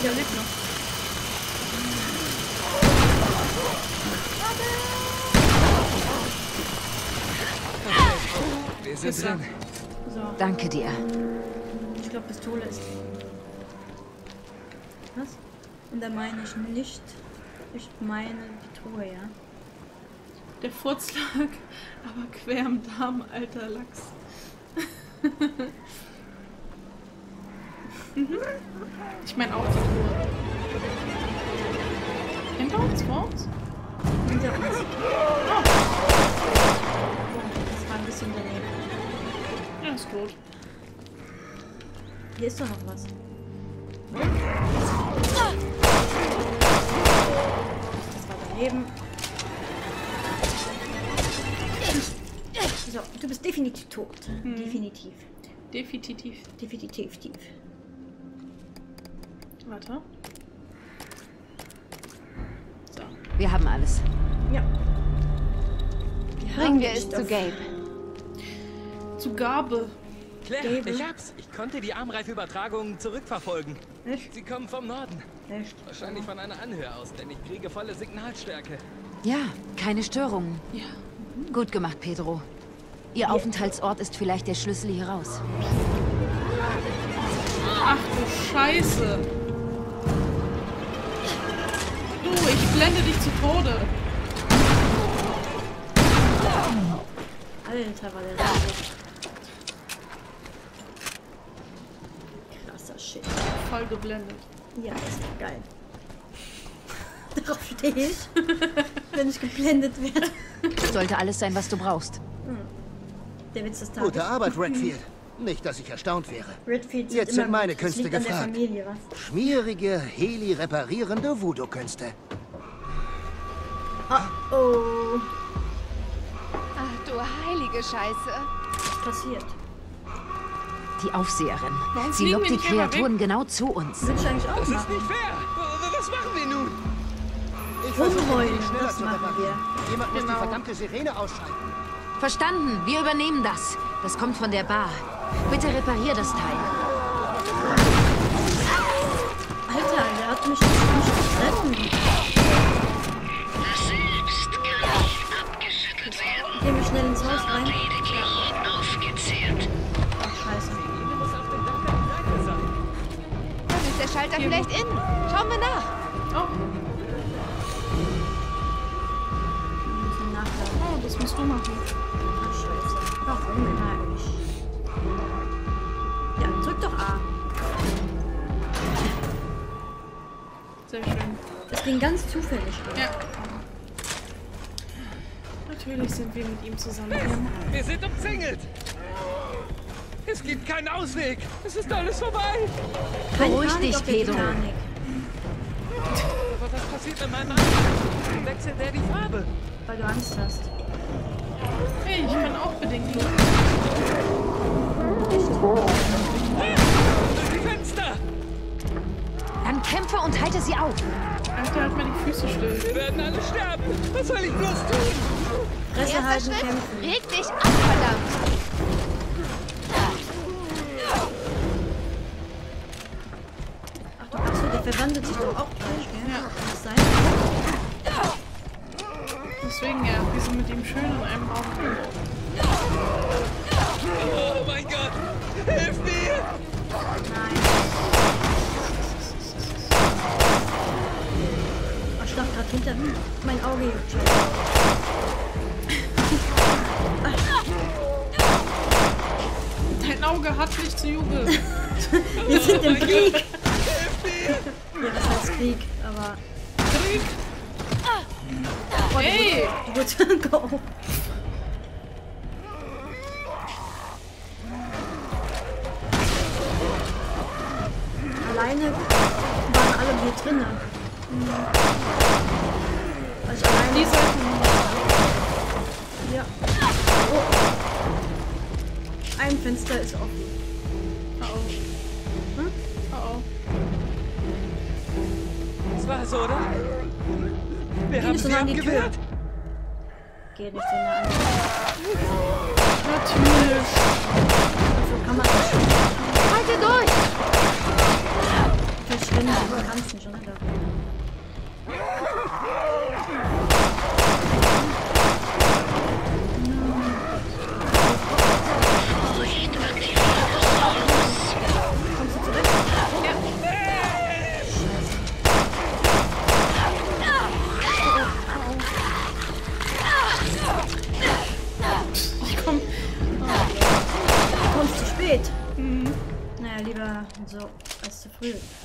Hier, der lebt noch. Wir sind Ist drin. So, Danke dir. ich glaube Pistole ist. Was? Und da meine ich nicht. Ich meine die Truhe, ja. Der Furz lag aber quer im Darm, alter Lachs. Mhm. ich meine auch die Truhe. Hinter uns, vor uns? Hinter uns. Das war ein bisschen daneben. Ja, ist tot. Hier ist doch noch was. Das war daneben. So, du bist definitiv tot. Definitiv. Definitiv. Definitiv. tief. Warte. So. Wir haben alles. Ja. Bringen wir es zu. Gabe. Zu Gabe. Claire, Gable. ich hab's. Ich konnte die Armreifübertragungen zurückverfolgen. Echt? Sie kommen vom Norden. Echt? Wahrscheinlich von einer Anhöhe aus, denn ich kriege volle Signalstärke. Ja, keine Störungen. Ja. Gut gemacht, Pedro. Ihr Aufenthaltsort ist vielleicht der Schlüssel hier raus. Ach du Scheiße. Du, ich blende dich zu Tode. Alter, war der. Krasser Shit. Voll geblendet. Ja, ist doch geil. Darauf stehe ich, wenn ich geblendet werde. Sollte alles sein, was du brauchst. Der Witz des Tages. Gute Arbeit, Redfield. Nicht, dass ich erstaunt wäre. Redfield Jetzt sind meine gut. Künste gefragt. Familie, was? Schmierige, Heli-reparierende Voodoo-Künste. Oh, Ach du heilige Scheiße. was passiert? Die Aufseherin. Warum Sie lockt wir die Kreaturen genau zu uns. Das ist machen. nicht fair. Was machen wir nun? Ich versuche, Rumheulen, das zu machen reparieren. Jemand muss Genau. die verdammte Sirene ausschalten. Verstanden. Wir übernehmen das. Das kommt von der Bar. Bitte reparier das Teil. Alter, der hat mich nicht getroffen. Selbst kann nicht abgeschüttelt werden. Gehen wir schnell ins Haus rein. Ach, scheiße. Ist der Schalter vielleicht in. Schauen wir nach. Oh, Wir müssen nachladen. oh, das musst du machen. Ach, scheiße. Warum immer ich? Ja, drück doch A. Sehr schön. Das ging ganz zufällig. Ja. Natürlich sind wir mit ihm zusammen. Wir sind umzingelt. Es gibt keinen Ausweg. Es ist alles vorbei. Beruhig dich, der Pedro. Aber was passiert mit meinem Arm? Wechselt er die Farbe? Weil du Angst hast. Hey, ich kann auch bedingt los. Fenster! Dann kämpfe und halte sie auf. Alter, halt mal die Füße still. Wir werden alle sterben. Was soll ich bloß tun? Fresse Erster halten, Schritt. kämpfen. Reg dich ab, verdammt. Achso, der verwandelt sich doch auch gleich, gell? Ja. Kann das sein? Deswegen ja, wir sind mit ihm schön in einem Raum. Alter, hm, mein Auge juckt schon. Dein Auge hat nicht zu jubeln. Wir sind im Krieg. ja, das heißt Krieg, aber... Krieg? Hey! Gut, gut, go. Alleine waren alle hier drinnen. Mhm allein Die sollten. Ja. Oh. Ein Fenster ist offen. Oh oh. Hm? Oh oh. Das war's, oder? Wir Geh haben so sie nah an die Tür. abgewehrt. Geht nicht so nah an. Natürlich. So kann man das schon. Halte durch! Verschwinden, aber kannst nicht, oder? Als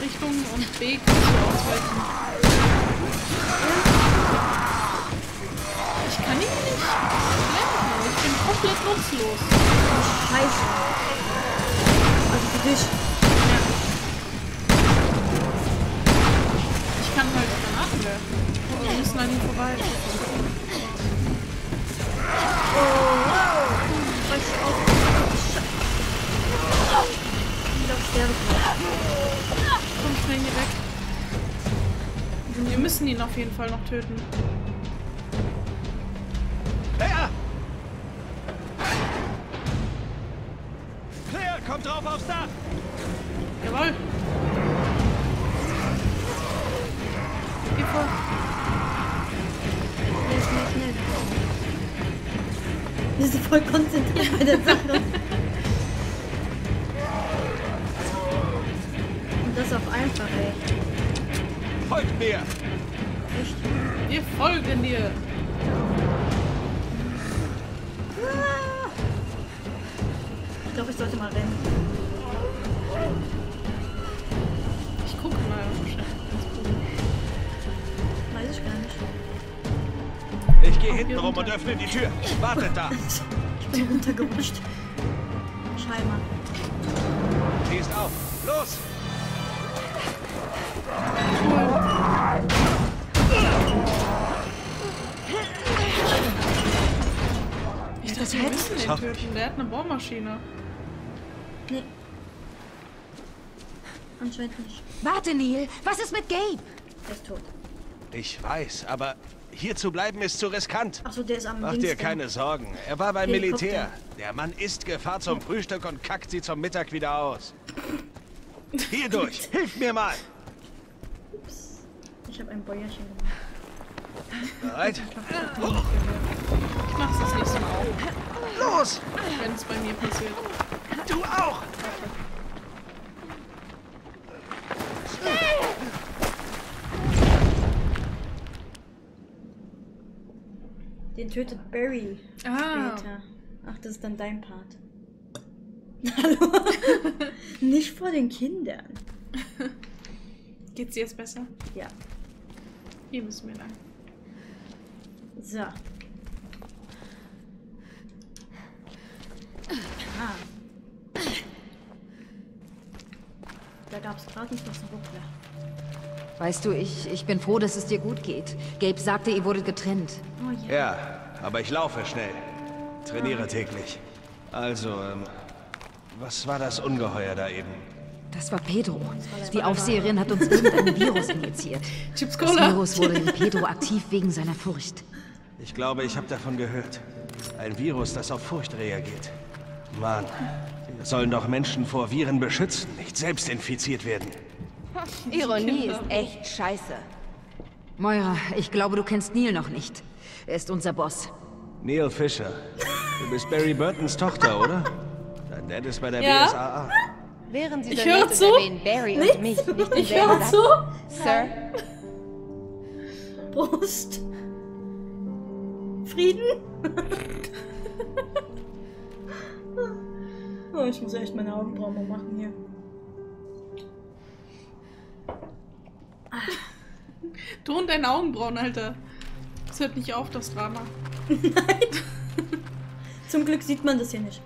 Richtung und Weg kannst du ausweichen. Ich kann ihn nicht blenden. Ich bin komplett nutzlos. Scheiße. Also für dich. Ich kann halt Granaten werfen. Aber wir müssen an ihm vorbei. Oh, wow. Ich auch. Scheiße. Ich glaube, ich sterbe gleich. Schnell hier weg. Wir müssen ihn auf jeden Fall noch töten. Claire! Claire, komm drauf aufs Dach! Jawohl. Geh vor. Schnell, schnell, schnell. Wir sind voll konzentriert bei der Sache. Ah. Ich glaube, ich sollte mal rennen. Ich gucke mal. Weiß ich gar nicht. Ich gehe hinten rum und öffne die Tür. Wartet da! Ich bin runtergerutscht. Scheinbar. Sie ist auf. Los! Dachte, wir müssen den töten. Der hat eine Bohrmaschine. Nee. Anscheinend nicht. Warte, Neil. Was ist mit Gabe? Der ist tot. Ich weiß, aber hier zu bleiben ist zu riskant. Achso, der ist am Mach dir keine Sorgen. Er war beim. Militär. Der Mann isst Gefahr zum Frühstück und kackt sie zum Mittag wieder aus. Hier durch. Hilf mir mal. Ich habe ein Bäuerchen gemacht. Bereit? Ich mach's das nächste Mal auch, Los! wenn es bei mir passiert. Du auch! Den tötet Barry Ah. später. Ach, das ist dann dein Part. Hallo? nicht vor den Kindern. Geht's dir jetzt besser? Ja. Hier müssen wir lang. So. Ah. Da gab es gerade nicht was Ruckler. Weißt du, ich, ich bin froh, dass es dir gut geht. Gabe sagte, ihr wurdet getrennt. Oh ja. Ja, aber ich laufe schnell. Trainiere täglich. Also, ähm, was war das Ungeheuer da eben? Das war Pedro. Die Aufseherin hat uns irgendein Virus injiziert. Chips Das Cola. Virus wurde in Pedro aktiv wegen seiner Furcht. Ich glaube, ich habe davon gehört. Ein Virus, das auf Furcht reagiert. Mann, wir sollen doch Menschen vor Viren beschützen, nicht selbst infiziert werden. Ironie ist echt scheiße. Moira, ich glaube, du kennst Neil noch nicht. Er ist unser Boss. Neil Fisher, du bist Barry Burtons Tochter, oder? Dein Dad ist bei der Ja. BSAA. Wären Sie Ich höre zu. Barry und mich nicht Ich höre zu. Sir, Prost. Frieden? oh, ich muss echt meine Augenbrauen mal machen hier. Du und deine Augenbrauen, Alter. Das hört nicht auf, das Drama. Zum Glück sieht man das hier nicht.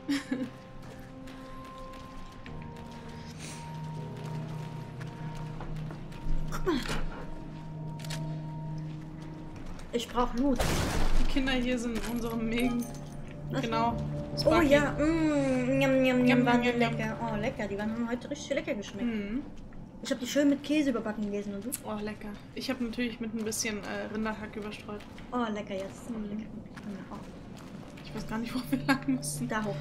Guck mal. Ich brauche Loot. Die Kinder hier sind unsere Mägen. Genau. Oh Sparky. ja, mm, njam, njam, njam, waren die lecker. Oh, lecker, die waren heute richtig lecker geschmeckt. Mhm. Ich habe die schön mit Käse überbacken gelesen und du? Oh, lecker. Ich habe natürlich mit ein bisschen äh, Rinderhack überstreut. Oh, lecker jetzt. Oh, Mhm. lecker. Oh, Ich weiß gar nicht, wo wir lang müssen. da hoch.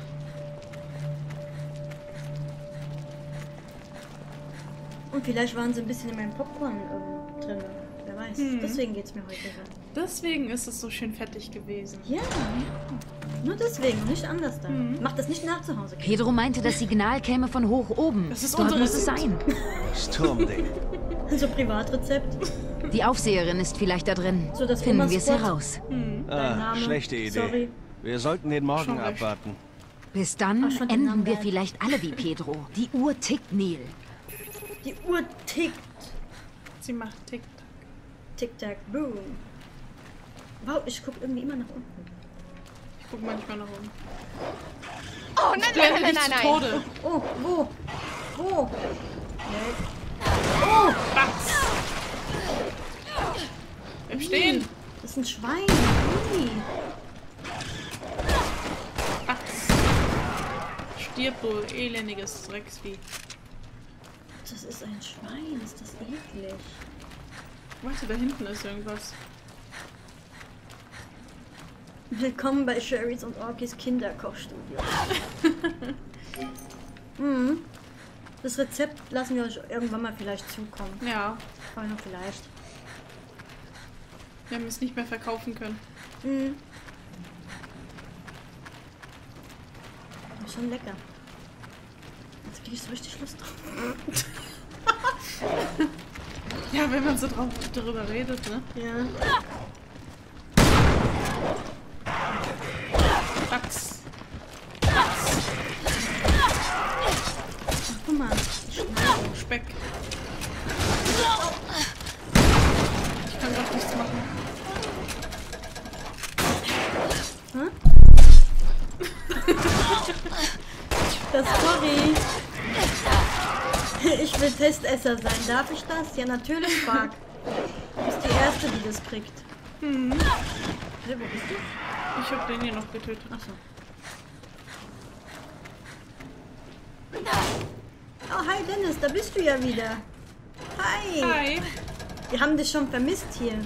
Und vielleicht waren sie ein bisschen in meinem Popcorn ähm, drin. Wer weiß. Mhm. Deswegen geht's mir heute so. Deswegen ist es so schön fettig gewesen. Ja, nur deswegen, nicht anders da. Mhm. Mach das nicht nach zu Hause. Pedro meinte, das Signal käme von hoch oben. Das ist Dort unsere muss es sein. Das Turmding. So Privatrezept. Die Aufseherin ist vielleicht da drin. So, das Finden wir es heraus. Dein Ah, Name. schlechte Idee. Sorry. Wir sollten den Morgen abwarten. Bis dann Ach, enden wir vielleicht alle wie Pedro. Die Uhr tickt, Neil. Die Uhr tickt. Sie macht Tick. Tic-Tac, boom. Wow, ich guck irgendwie immer nach unten. Ich guck manchmal nach oben. oh nein, nein, nein, nein, zu nein. Tode. Oh, wo? Wo? Bleib stehen. Das ist ein Schwein. Ui. Stirb, du elendiges Drecksvieh. Das ist ein Schwein. Ist das eklig. Warte, da hinten ist irgendwas. Willkommen bei Sherrys und Orkis Kinderkochstudio. mhm. Das Rezept lassen wir euch irgendwann mal vielleicht zukommen. Ja, Aber nur vielleicht. wir haben es nicht mehr verkaufen können. Mhm. Ist schon lecker. Jetzt krieg ich so richtig Lust drauf. Ja, wenn man so drauf, darüber redet, ne? Ja. Axt. Guck mal. Speck. Ich kann doch nichts machen. Das sorry. Ich will Testesser sein. Darf ich das? Ja, natürlich, Bark. Du bist die Erste, die das kriegt. Hm. Hey, wo bist du? Ich hab den hier noch getötet. Achso. Oh, hi Dennis, da bist du ja wieder. Hi. Hi. Wir haben dich schon vermisst hier.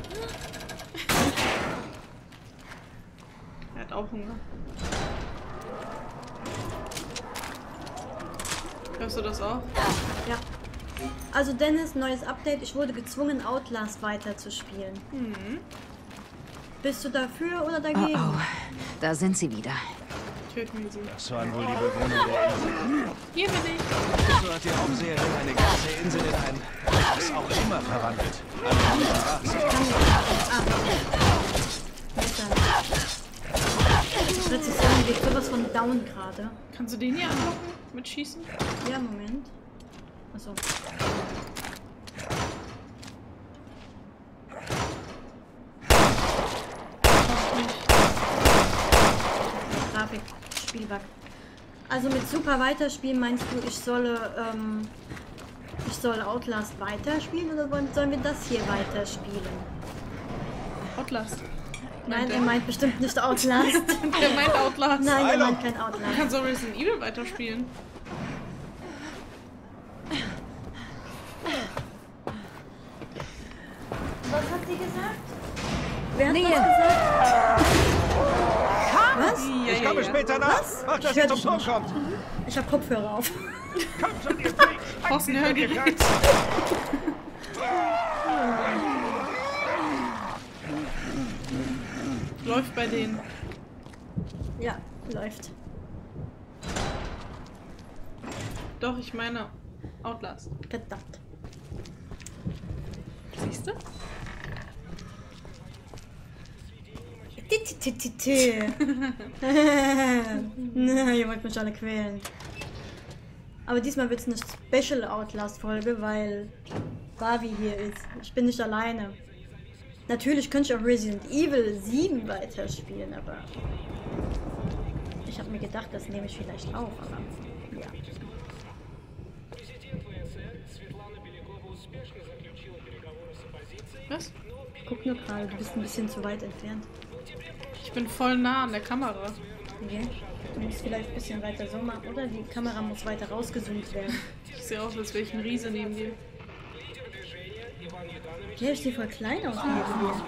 Er hat auch Hunger. Hörst du das auch? Ja. Also Dennis, neues Update. Ich wurde gezwungen, Outlast weiterzuspielen. Mhm. Bist du dafür oder Oh, dagegen? oh. Da sind sie wieder. Töten wir sie. Das waren wohl die Bewohner der Insel. Hier bin ich. So hat die Aufseherin eine ganze Insel in ein was auch immer verwandelt. Straße. Messer. Präzision geht sowas von down gerade. Kannst du den hier anlocken? Mit Schießen? Ja, Moment. Achso. Nicht. Spielbug. Also mit super weiterspielen meinst du, ich solle ähm, Ich soll Outlast weiterspielen oder wollen- sollen wir das hier weiterspielen? Outlast. Nein, er meint bestimmt nicht Outlast. der meint Outlast. Nein, er meint kein Du Outlast. kannst auch Resident Evil weiterspielen. Was hat sie gesagt? Wer hat was gesagt? Was? Ja, Später nach. Was? Mach, dass Ich ihr zum Tor kommt. Ich hab Kopfhörer auf. Kommt schon, ihr. Brauchst ein Hörgerät. Läuft bei denen. Ja, läuft. Doch, ich meine Outlast. Verdammt. Siehst du? Na, ihr wollt mich alle quälen. Aber diesmal wird es eine Special Outlast-Folge, weil Barbie hier ist. Ich bin nicht alleine. Natürlich könnte ich auch Resident Evil 7 weiterspielen, aber ich habe mir gedacht, das nehme ich vielleicht auf, aber ja. Was? Guck nur gerade, du bist ein bisschen zu weit entfernt. Ich bin voll nah an der Kamera. Okay. Du musst vielleicht ein bisschen weiter so machen, oder? Die Kamera muss weiter rausgezoomt werden. Ich sehe aus, als wäre ich ein Riese neben dir. Ja, ich sehe voll klein aus neben dir.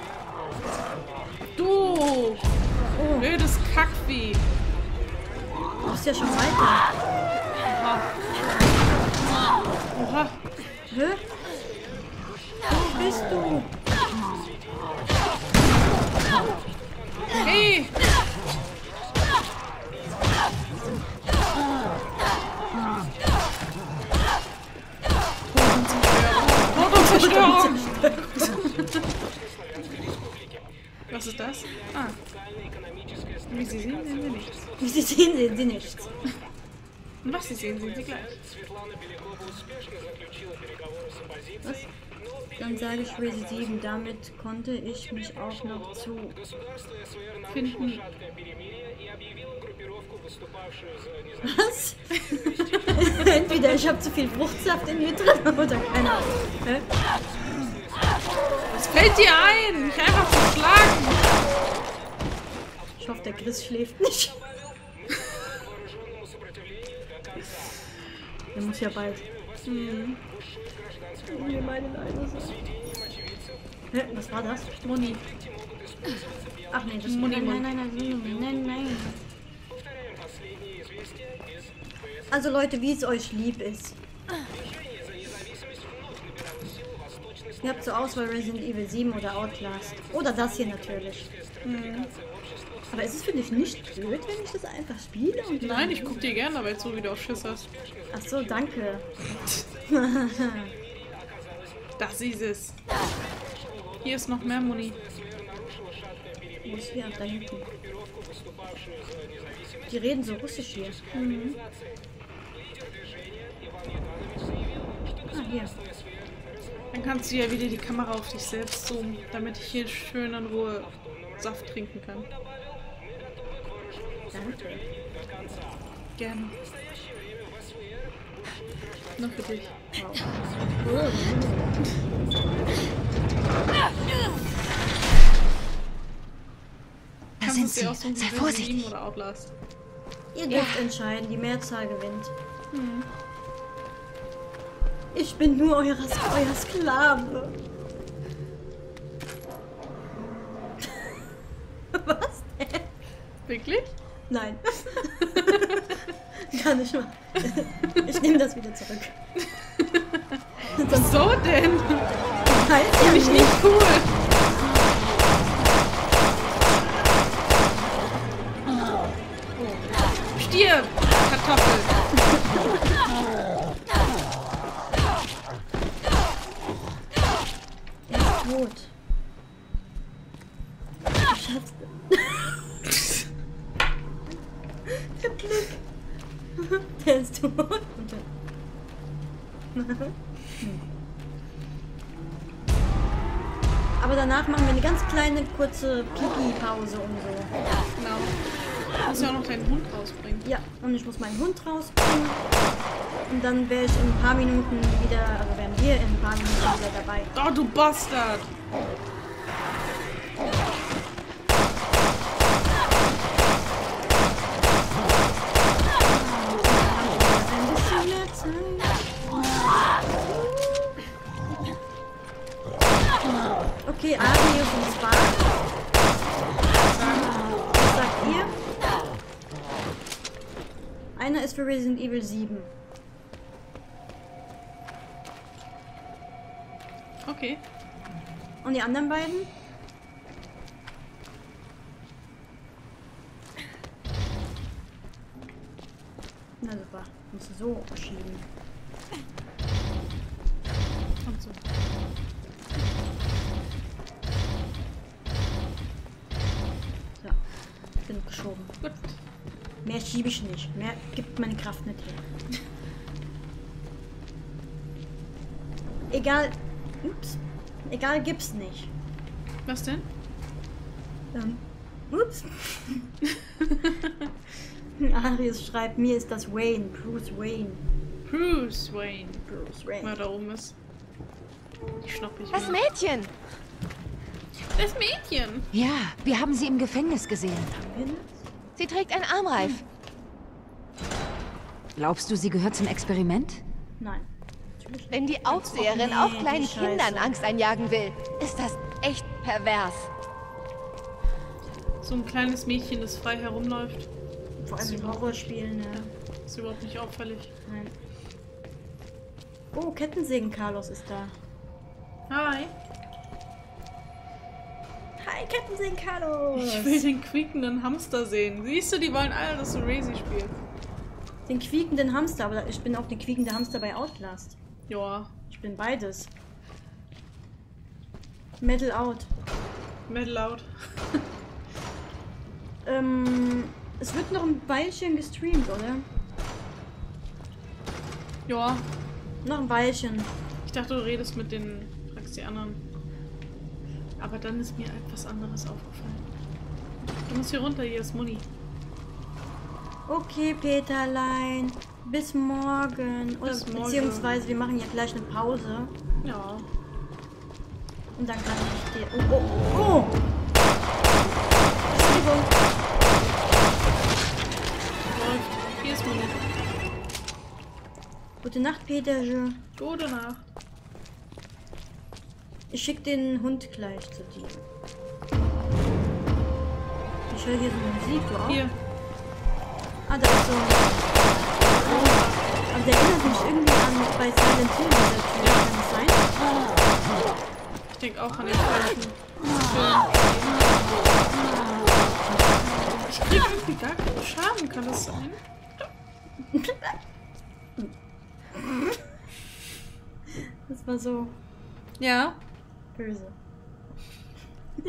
Du! Oh, Blödes Kackvieh! du bist ja schon weiter. Oha! Hä? Wo bist du? Todenzerstörung! Was ist das? Ah. Wie Sie sehen, sehen Sie nichts. Wie sie sehen, sehen sie nichts. Was Sie sehen, sehen Sie gleich. Was? Dann sage ich Resident 7, damit konnte ich mich auch noch zu. Finden. Was? Entweder ich habe zu viel Fruchtsaft in mir drin oder keine Ahnung. Hä? Was fällt dir ein, mich einfach zu schlagen? Ich hoffe, der Chris schläft nicht. Der muss ja bald. Hm. Wir meine leise sein. Hä, was war das? Moni. Ach nee, das Moni, nein, nein, nein, nein, nein, nein. Also Leute, wie es euch lieb ist. Ihr habt zur Auswahl Resident Evil 7 oder Outlast. Oder das hier natürlich. Aber ist es für dich nicht blöd, wenn ich das einfach spiele? Und Nein, ich guck dir gerne dabei zu, wie du auf Schiss hast. Ach so, danke. Das ist es. Hier ist noch mehr Moni. Wo ist hier? Da hinten. Die reden so russisch hier. Ah, hier. Dann kannst du ja wieder die Kamera auf dich selbst zoomen, damit ich hier schön in Ruhe Saft trinken kann. Danke. Gerne. Nur für dich. Da sind sie. Sei vorsichtig. Ihr dürft entscheiden, die Mehrzahl gewinnt. Ich bin nur euer, euer Sklave. Was denn? Wirklich? Nein. Kann ich mal. Ich nehme das wieder zurück. Wieso denn? Weiß ja Finde ich nicht. nicht cool. Stirb, Kartoffel. Er ist tot. Und ich muss meinen Hund rausbringen. Und dann wäre ich in ein paar Minuten wieder, also wären wir in ein paar Minuten wieder dabei. Oh, du Bastard! Resident Evil 7. Okay. Und die anderen beiden? Na super, musst du so verschieben. Mehr schiebe ich nicht. Mehr gibt meine Kraft nicht her. Egal. Ups. Egal gibt's nicht. Was denn? Ähm, ups. Arius schreibt, mir ist das Wayne, Bruce Wayne. Bruce Wayne. Bruce Mal Wayne. da oben ist. Die schnapp ich Das mir. Mädchen. Das Mädchen! Ja, wir haben sie im Gefängnis gesehen. Sie trägt einen Armreif. Glaubst du, sie gehört zum Experiment? Nein. Wenn die Aufseherin nee, auch kleinen. Kindern Angst einjagen will, ist das echt pervers. So ein kleines Mädchen, das frei herumläuft. Vor allem in Horrorspielen, ne? Ist überhaupt nicht auffällig. Nein. Oh, Kettensägen Carlos ist da. Hi. Hi, Kettensägen Carlos! Ich will den quiekenden Hamster sehen. Siehst du, die wollen alle, dass du Razy spielst. Den quiekenden Hamster, aber ich bin auch der quiekende Hamster bei Outlast. Ja. Ich bin beides. Metal Out. Metal Out. Ähm, es wird noch ein Weilchen gestreamt, oder? Ja. Noch ein Weilchen. Ich dachte, du redest mit den, fragst die anderen. Aber dann ist mir etwas anderes aufgefallen. Du musst hier runter, hier ist Muni. Okay, Peterlein. Bis morgen. Oder Bis morgen. beziehungsweise wir machen ja gleich eine Pause. Ja. Und dann kann ich dir. Oh, oh, oh! Entschuldigung. Läuft. Hier ist Muni. Gute Nacht, Peterje. Gute Nacht. Ich schick den Hund gleich zu dir. Ich höre hier so Musik, auch? Hier. Ah, da ist so ein... Aber der erinnert mich irgendwie an bei Silent Hill, dieser Typ. Kann das sein? Ich denke auch an den falschen. Ich krieg irgendwie gar keinen Schaden, kann das sein? Das war so Ja. böse.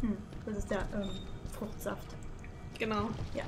hm, das ist der ähm, Fruchtsaft. Genau. Ja.